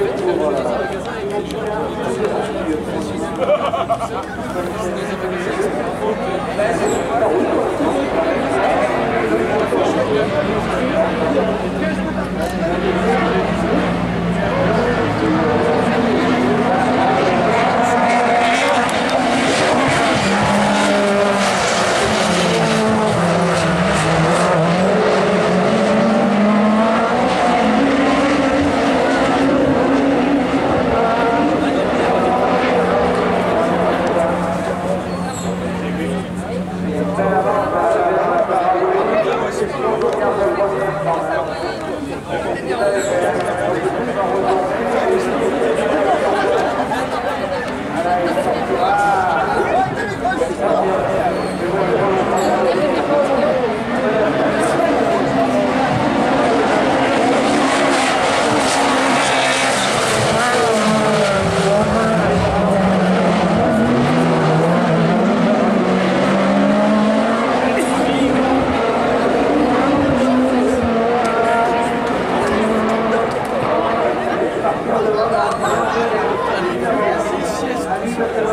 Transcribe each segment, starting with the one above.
Thank you. Yeah.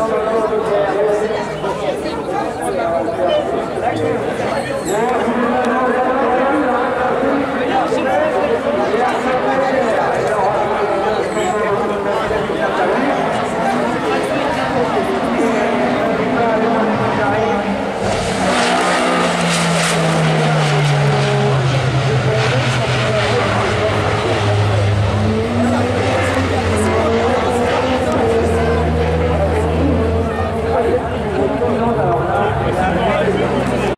Obrigado.